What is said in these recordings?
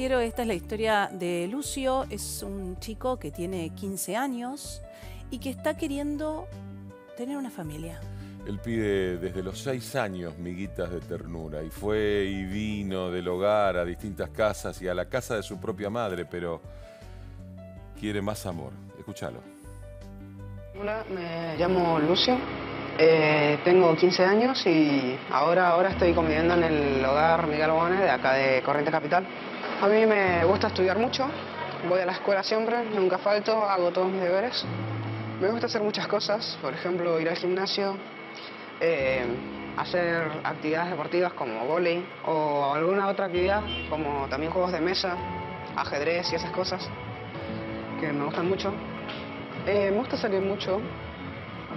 noticiero, esta es la historia de Lucio. Es un chico que tiene 15 años y que está queriendo tener una familia. Él pide desde los seis años miguitas de ternura y fue y vino del hogar a distintas casas y a la casa de su propia madre, pero quiere más amor. Escúchalo. Hola, me llamo Lucio, eh, tengo 15 años y ahora, ahora estoy conviviendo en el hogar Miguel Bones de acá de Corrientes Capital. A mí me gusta estudiar mucho, voy a la escuela siempre, nunca falto, hago todos mis deberes. Me gusta hacer muchas cosas, por ejemplo, ir al gimnasio, eh, hacer actividades deportivas como vóley o alguna otra actividad como también juegos de mesa, ajedrez y esas cosas que me gustan mucho. Eh, me gusta salir mucho,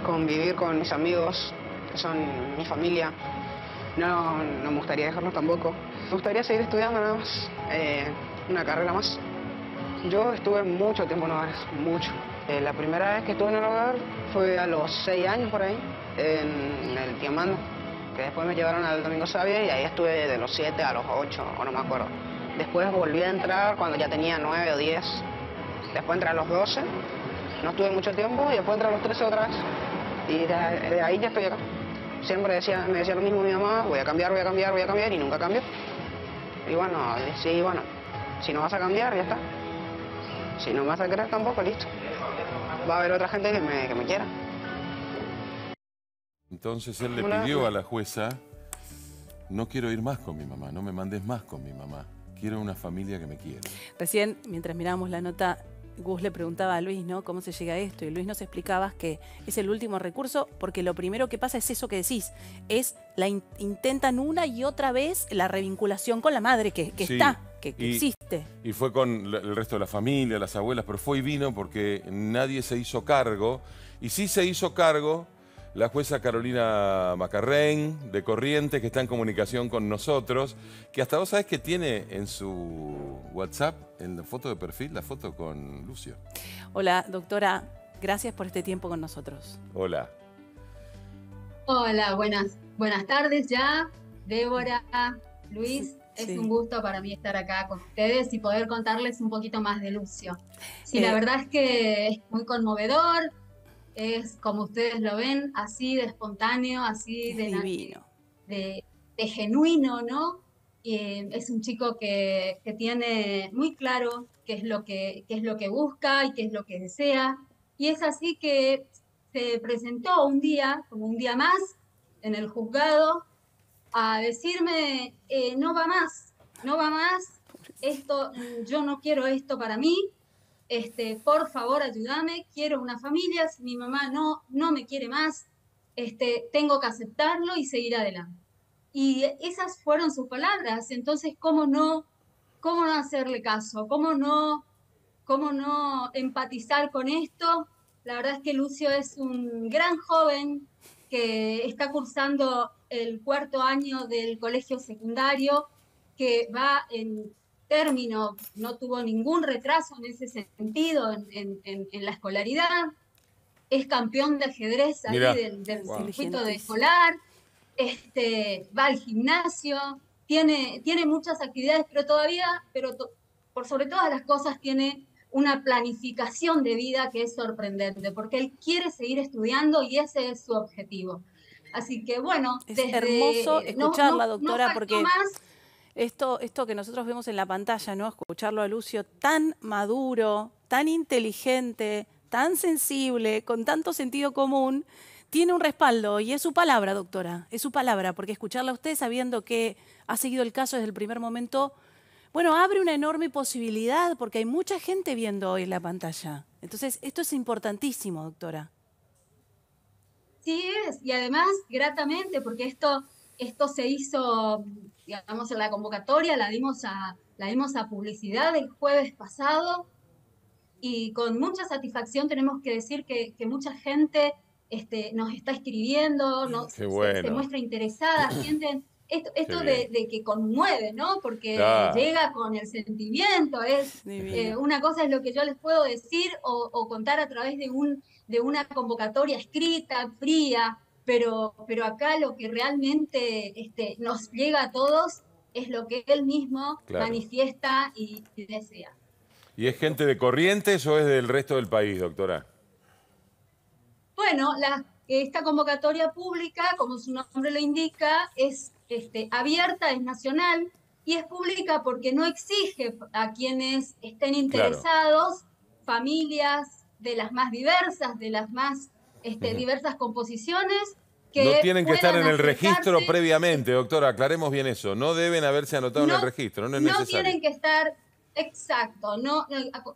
convivir con mis amigos, que son mi familia. No, no me gustaría dejarlos tampoco. Me gustaría seguir estudiando nada más, eh, una carrera más. Yo estuve mucho tiempo en hogares, mucho. Eh, la primera vez que estuve en el hogar fue a los seis años por ahí, en el Tiamando, que después me llevaron al Domingo Sabio y ahí estuve de los siete a los ocho, o no me acuerdo. Después volví a entrar cuando ya tenía nueve o diez. Después entré a los doce, no estuve mucho tiempo y después entré a los trece otra vez. Y de, ahí ya estoy acá. Siempre decía, me decía lo mismo mi mamá, voy a cambiar, voy a cambiar, voy a cambiar y nunca cambio. Y bueno, sí, bueno, si no vas a cambiar, ya está. Si no me vas a querer tampoco, listo. Va a haber otra gente que me, que me quiera. Entonces él le pidió a la jueza, no quiero ir más con mi mamá, no me mandes más con mi mamá. Quiero una familia que me quiera. Recién, mientras mirábamos la nota, Gus le preguntaba a Luis, ¿no? ¿Cómo se llega a esto? Y Luis nos explicaba que es el último recurso porque lo primero que pasa es eso que decís, es la intentan una y otra vez la revinculación con la madre que, está, que, existe. Y fue con el resto de la familia, las abuelas, pero fue y vino porque nadie se hizo cargo. Y sí se hizo cargo la jueza Carolina Macarrén, de Corrientes, que está en comunicación con nosotros, que hasta vos sabés que tiene en su WhatsApp, en la foto de perfil, la foto con Lucio. Hola, doctora, gracias por este tiempo con nosotros. Hola. Hola, buenas, buenas tardes ya, Débora, Luis. Es un gusto para mí estar acá con ustedes y poder contarles un poquito más de Lucio. Sí, la eh, verdad es que es muy conmovedor, es como ustedes lo ven, así de espontáneo, así de, de, genuino, ¿no? Y es un chico que, tiene muy claro qué es, lo que, qué es lo que busca y qué es lo que desea. Y es así que se presentó un día, como un día más, en el juzgado, a decirme, eh, no va más, no va más, esto, yo no quiero esto para mí, este, por favor ayúdame, quiero una familia, mi mamá no, no me quiere más, este, tengo que aceptarlo y seguir adelante. Y esas fueron sus palabras, entonces, ¿cómo no, cómo no hacerle caso? ¿Cómo no, cómo no empatizar con esto? La verdad es que Lucio es un gran joven que está cursando el cuarto año del colegio secundario, que va en término, no tuvo ningún retraso en ese sentido en, la escolaridad, es campeón de ajedrez ahí del, circuito de escolar, este, va al gimnasio, tiene, tiene muchas actividades, pero todavía, pero por sobre todas las cosas, tiene una planificación de vida que es sorprendente, porque él quiere seguir estudiando y ese es su objetivo. Así que bueno, es hermoso escucharla, doctora, porque esto, esto que nosotros vemos en la pantalla, ¿no? Escucharlo a Lucio tan maduro, tan inteligente, tan sensible, con tanto sentido común, tiene un respaldo y es su palabra, doctora, es su palabra, porque escucharla a usted sabiendo que ha seguido el caso desde el primer momento, bueno, abre una enorme posibilidad porque hay mucha gente viendo hoy la pantalla. Entonces, esto es importantísimo, doctora. Sí es, y además gratamente, porque esto, esto se hizo digamos, en la convocatoria la dimos a, la dimos a publicidad el jueves pasado y con mucha satisfacción tenemos que decir que, mucha gente este, nos está escribiendo, nos, se, muestra interesada, sienten esto, esto de, que conmueve, ¿no? Porque llega con el sentimiento, es eh, una cosa es lo que yo les puedo decir o, o, contar a través de, un, de una convocatoria escrita, fría, pero, pero acá lo que realmente este, nos llega a todos es lo que él mismo manifiesta y, desea. ¿Y es gente de Corrientes o es del resto del país, doctora? Bueno, esta convocatoria pública, como su nombre lo indica, es este, abierta, es nacional y es pública porque no exige a quienes estén interesados, familias de las más diversas, de las más este, diversas composiciones, no tienen que estar en el registro previamente, doctora, aclaremos bien eso. No deben haberse anotado en el registro, no es no tienen que estar, exacto, no,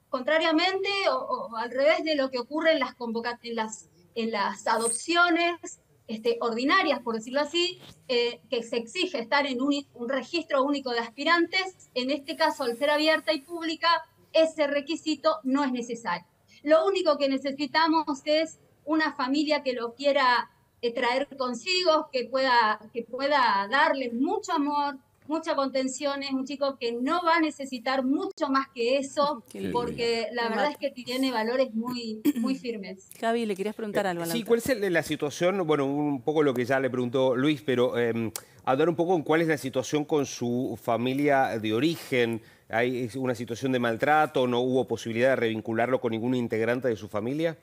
contrariamente o, al revés de lo que ocurre en las, en las, en las adopciones este, ordinarias, por decirlo así, eh, que se exige estar en un, un registro único de aspirantes, en este caso, al ser abierta y pública, ese requisito no es necesario. Lo único que necesitamos es una familia que lo quiera eh, traer consigo, que pueda, que pueda darle mucho amor, mucha contención, es un chico que no va a necesitar mucho más que eso, porque la verdad es que tiene valores muy, muy firmes. Javi, le querías preguntar algo. A sí, ¿cuál es la situación? Bueno, un poco lo que ya le preguntó Luis, pero eh, hablar un poco en cuál es la situación con su familia de origen. ¿Hay una situación de maltrato? ¿No hubo posibilidad de revincularlo con ningún integrante de su familia?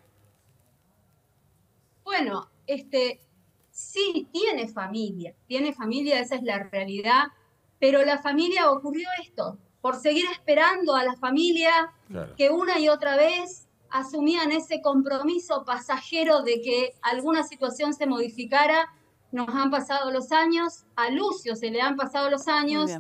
Bueno, este, sí, tiene familia, tiene familia, esa es la realidad, pero la familia ocurrió esto, por seguir esperando a la familia que una y otra vez asumían ese compromiso pasajero de que alguna situación se modificara, nos han pasado los años, a Lucio se le han pasado los años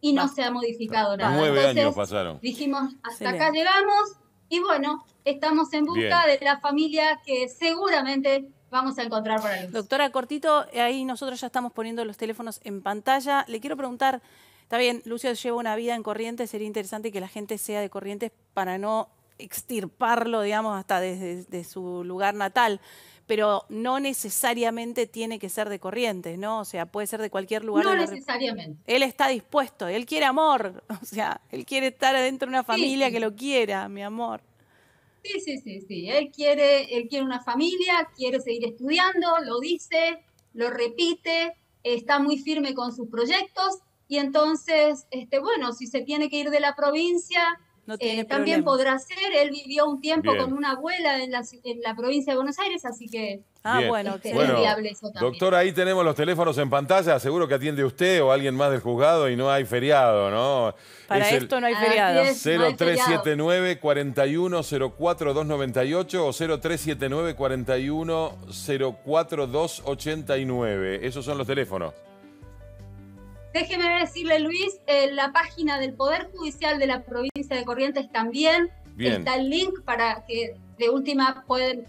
y no se ha modificado nada. Nueve años pasaron. Dijimos, hasta acá llegamos y bueno, estamos en busca de la familia que seguramente vamos a encontrar por ahí. Doctora Cortito, ahí nosotros ya estamos poniendo los teléfonos en pantalla. Le quiero preguntar, está bien, Lucio lleva una vida en Corrientes, sería interesante que la gente sea de Corrientes para no extirparlo, digamos, hasta desde su lugar natal pero no necesariamente tiene que ser de Corrientes, ¿no? O sea, puede ser de cualquier lugar. No necesariamente. Él está dispuesto, él quiere amor, o sea, él quiere estar adentro de una familia que lo quiera, mi amor. Sí, sí, sí, sí. Él quiere, él quiere una familia, quiere seguir estudiando, lo dice, lo repite, está muy firme con sus proyectos y entonces, este, bueno, si se tiene que ir de la provincia, eh, también podrá ser. Él vivió un tiempo con una abuela en la, en la, provincia de Buenos Aires, así que ah, bueno, este, es viable eso también. Doctor, ahí tenemos los teléfonos en pantalla. Seguro que atiende usted o alguien más del juzgado y no hay feriado, ¿no? Para esto no hay feriado. 0379 4104 298 o 0379 4104 289. Esos son los teléfonos. Déjeme decirle, Luis, en la página del Poder Judicial de la provincia de Corrientes también está el link para que de última pueden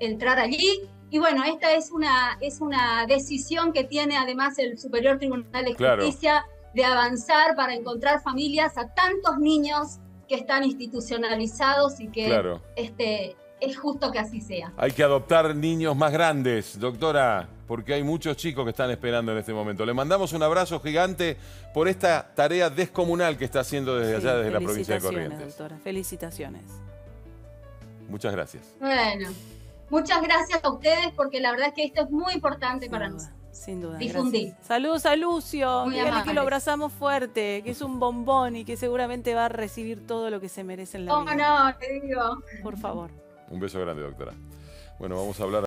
entrar allí. Y bueno, esta es una, es una decisión que tiene además el Superior Tribunal de Justicia de avanzar para encontrar familias a tantos niños que están institucionalizados y que este, es justo que así sea. Hay que adoptar niños más grandes, doctora, porque hay muchos chicos que están esperando en este momento. Le mandamos un abrazo gigante por esta tarea descomunal que está haciendo desde allá, desde la provincia de Corrientes. doctora. Felicitaciones. Muchas gracias. Bueno, muchas gracias a ustedes porque la verdad es que esto es muy importante para nosotros. Sin duda. Difundir. Saludos a Lucio. Dígale que lo abrazamos fuerte, que es un bombón y que seguramente va a recibir todo lo que se merece en la vida. Oh, no, te digo. Por favor. Un beso grande, doctora. Bueno, vamos a hablar.